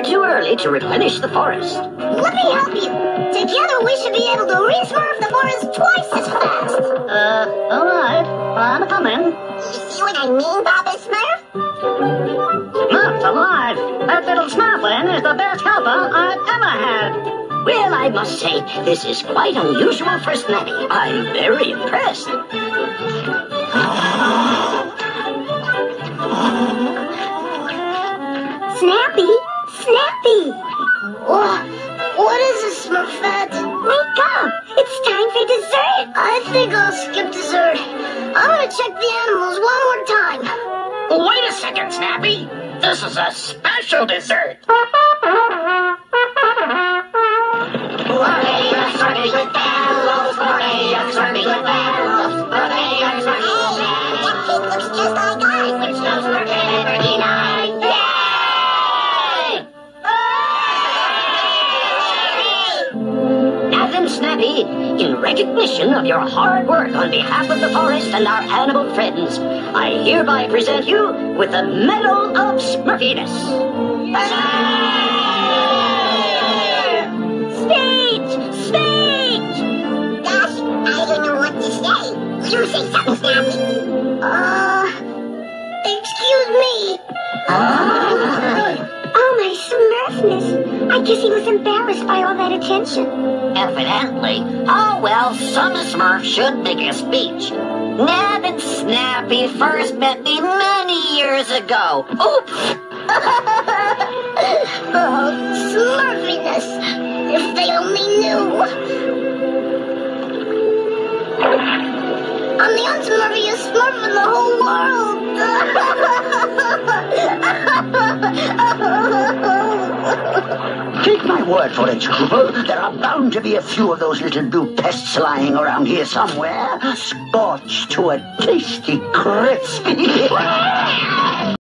never too early to replenish the forest. Let me help you. Together we should be able to re-smurf the forest twice as fast. Uh, alright. I'm coming. You see what I mean, Papa Smurf? Smurf's alive. That little Smurfling is the best helper I've ever had. Well, I must say, this is quite unusual for Snappy. I'm very impressed. Snappy? Snappy! Oh, what is this, Smurfette? Wake up! It's time for dessert! I think I'll skip dessert. I'm gonna check the animals one more time. Wait a second, Snappy. This is a special dessert. That pig looks just like Now then, Snappy, in recognition of your hard work on behalf of the forest and our animal friends, I hereby present you with the Medal of Smurfiness. Speech! Speech! Gosh, I don't know what to say. You say something, Snappy. Uh, Smurfness. I guess he was embarrassed by all that attention. Evidently. Oh well, some Smurf should make a speech. Nat and Snappy first met me many years ago. Oops! oh, Smurfiness. If they only knew. I'm the unsmurfiest Smurf in the whole world. Word for it, Scruple. There are bound to be a few of those little blue pests lying around here somewhere, scorched to a tasty crisp.